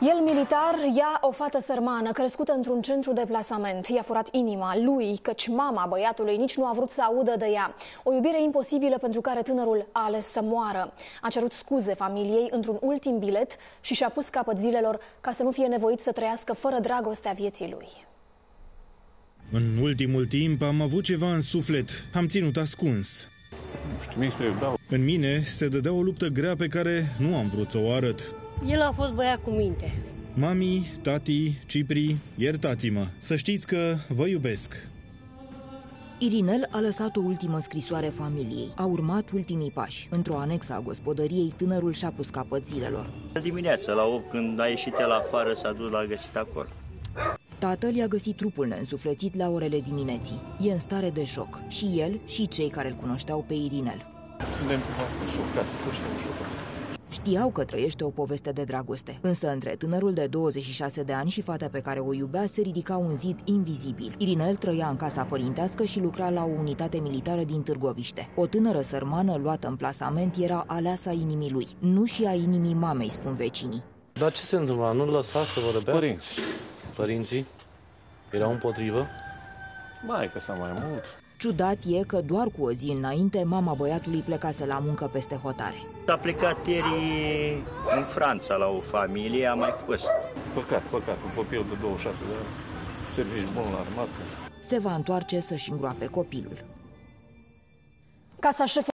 El militar, ea o fată sărmană, crescută într-un centru de plasament. I-a furat inima lui, căci mama băiatului nici nu a vrut să audă de ea. O iubire imposibilă pentru care tânărul a ales să moară. A cerut scuze familiei într-un ultim bilet și și-a pus capăt zilelor ca să nu fie nevoit să trăiască fără dragostea vieții lui. În ultimul timp am avut ceva în suflet. Am ținut ascuns. În mine se dădea o luptă grea pe care nu am vrut să o arăt. El a fost băiat cu minte. Mami, tati, Cipri, iertați-mă. Să știți că vă iubesc. Irinel a lăsat o ultimă scrisoare familiei. A urmat ultimii pași. Într-o anexă a gospodăriei, tânărul și-a pus capăt zilelor. Dimineața, la 8, când a ieșit el afară, s-a dus la găsit acolo. Tatăl i-a găsit trupul neînsuflețit la orele dimineții. E în stare de șoc. Și el și cei care îl cunoșteau pe Irinel. Suntem șocați, toți suntem șocați. Știau că trăiește o poveste de dragoste, însă între tânărul de 26 de ani și fata pe care o iubea se ridica un zid invizibil. Irinel trăia în casa părintească și lucra la o unitate militară din Târgoviște. O tânără sărmană luată în plasament era aleasa inimii lui, nu și a inimii mamei, spun vecinii. Dar ce se întâmplă? Nu lăsa să vă răbească? Părinți. Părinții? Erau împotrivă? Mai că s-a mai mult. Ciudat e că doar cu o zi înainte, mama băiatului plecase la muncă peste hotare. A plecat ieri în Franța la o familie, a mai fost. Păcat, păcat, un copil de 26 de ani, servici bun la armată. Se va întoarce să-și îngroape copilul. Casa șefului